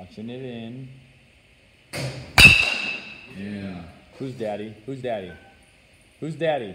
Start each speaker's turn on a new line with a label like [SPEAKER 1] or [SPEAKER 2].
[SPEAKER 1] Watching it in.
[SPEAKER 2] Yeah.
[SPEAKER 1] Who's daddy? Who's daddy? Who's daddy?